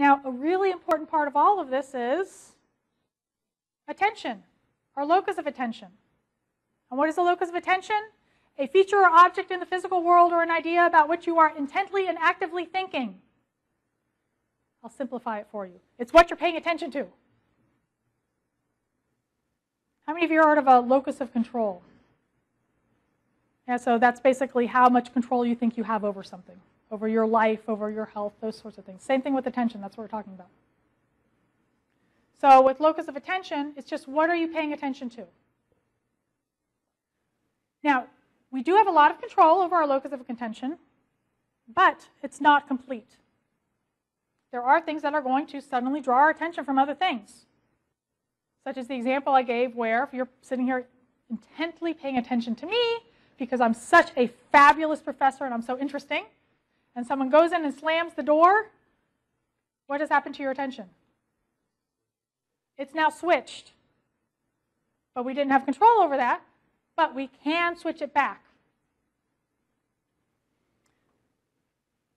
Now, a really important part of all of this is attention, our locus of attention. And what is the locus of attention? A feature or object in the physical world or an idea about which you are intently and actively thinking. I'll simplify it for you. It's what you're paying attention to. How many of you are heard of a locus of control? Yeah, so that's basically how much control you think you have over something, over your life, over your health, those sorts of things. Same thing with attention, that's what we're talking about. So with locus of attention, it's just what are you paying attention to? Now, we do have a lot of control over our locus of attention, but it's not complete. There are things that are going to suddenly draw our attention from other things, such as the example I gave where if you're sitting here intently paying attention to me because I'm such a fabulous professor and I'm so interesting, and someone goes in and slams the door, what has happened to your attention? It's now switched. But we didn't have control over that, but we can switch it back.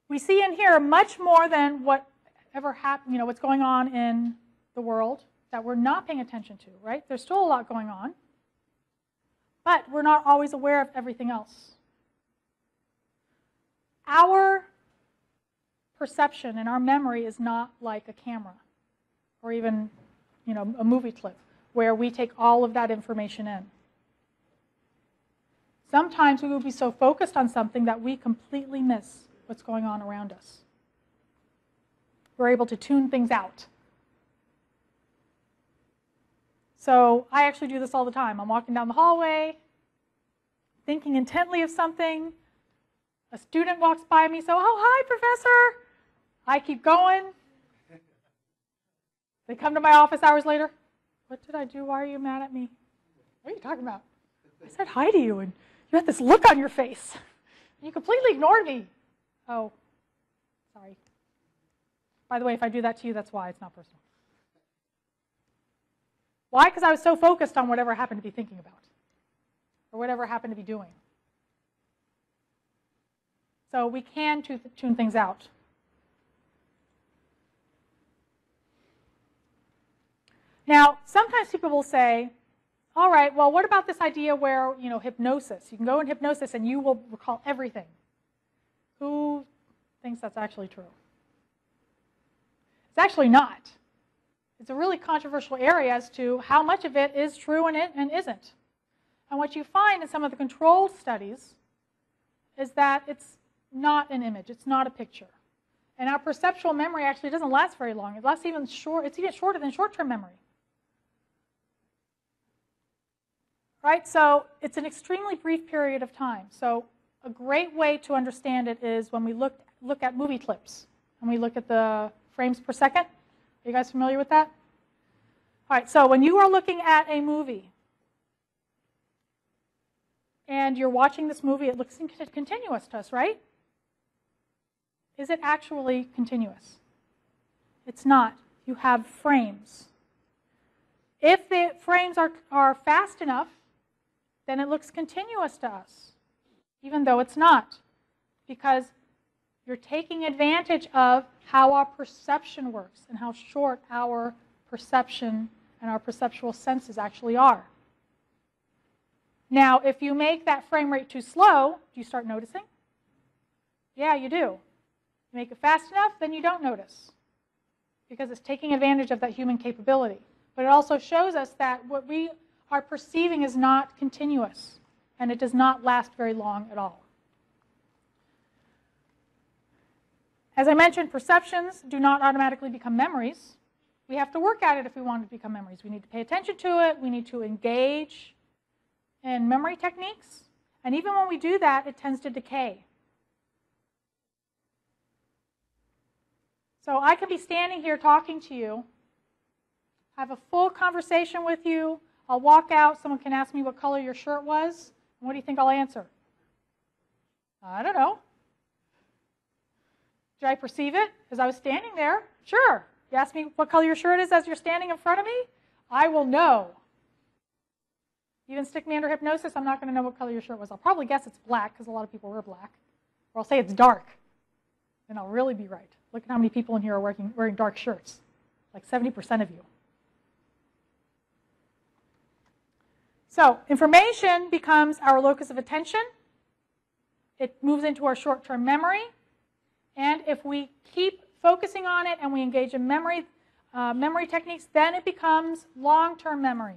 We see in here much more than whatever happened, you know, what's going on in the world that we're not paying attention to, right? There's still a lot going on, but we're not always aware of everything else. Our perception and our memory is not like a camera or even, you know, a movie clip where we take all of that information in. Sometimes we will be so focused on something that we completely miss what's going on around us. We're able to tune things out. So I actually do this all the time. I'm walking down the hallway, thinking intently of something. A student walks by me, so, oh, hi, professor. I keep going. They come to my office hours later. What did I do? Why are you mad at me? What are you talking about? I said hi to you, and you had this look on your face. You completely ignored me. Oh, sorry. By the way, if I do that to you, that's why. It's not personal. Why? Because I was so focused on whatever I happened to be thinking about or whatever I happened to be doing. So we can tune things out. Now, sometimes people will say, all right, well, what about this idea where, you know, hypnosis? You can go in hypnosis and you will recall everything. Who thinks that's actually true? It's actually not. It's a really controversial area as to how much of it is true and, it, and isn't. And what you find in some of the controlled studies is that it's not an image, it's not a picture. And our perceptual memory actually doesn't last very long. It lasts even short, it's even shorter than short-term memory. Right? So it's an extremely brief period of time. So a great way to understand it is when we look, look at movie clips and we look at the frames per second. Are you guys familiar with that? All right, so when you are looking at a movie and you're watching this movie, it looks continuous to us, right? Is it actually continuous? It's not. You have frames. If the frames are, are fast enough, then it looks continuous to us, even though it's not, because you're taking advantage of how our perception works and how short our perception and our perceptual senses actually are. Now, if you make that frame rate too slow, do you start noticing? Yeah, you do. You make it fast enough, then you don't notice because it's taking advantage of that human capability. But it also shows us that what we are perceiving is not continuous, and it does not last very long at all. As I mentioned, perceptions do not automatically become memories. We have to work at it if we want to become memories. We need to pay attention to it. We need to engage in memory techniques. And even when we do that, it tends to decay. So I can be standing here talking to you, have a full conversation with you, I'll walk out, someone can ask me what color your shirt was, and what do you think I'll answer? I don't know. Did I perceive it as I was standing there? Sure. You ask me what color your shirt is as you're standing in front of me? I will know. Even stick me under hypnosis, I'm not going to know what color your shirt was. I'll probably guess it's black because a lot of people wear black. Or I'll say it's dark, and I'll really be right. Look at how many people in here are working, wearing dark shirts, like 70% of you. So information becomes our locus of attention. It moves into our short-term memory. And if we keep focusing on it and we engage in memory, uh, memory techniques, then it becomes long-term memory.